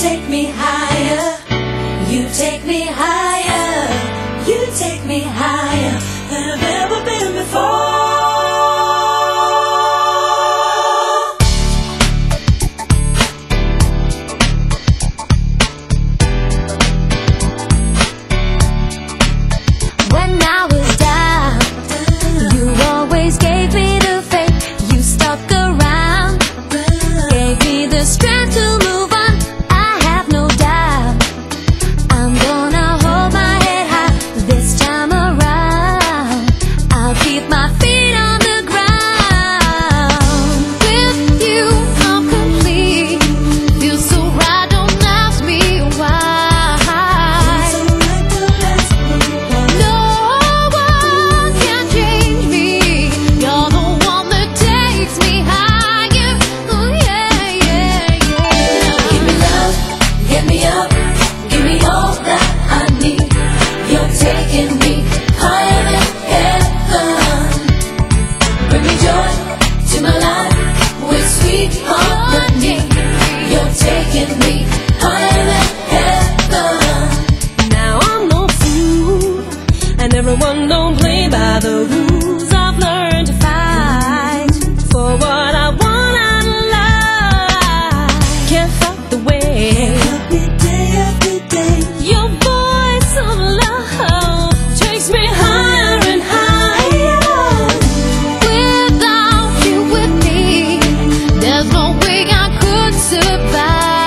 take me higher. You take me higher. You take me higher than I've ever been before. Everyone don't play by the rules. I've learned to fight For what I want out of life. Can't fight the way. Every day, every day Your voice of love Takes me higher and higher. Without you with me There's no way I could survive.